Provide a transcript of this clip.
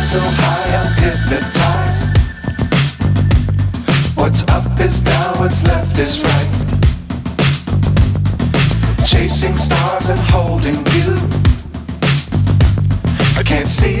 so high I'm hypnotized. What's up is down, what's left is right. Chasing stars and holding you. I can't see the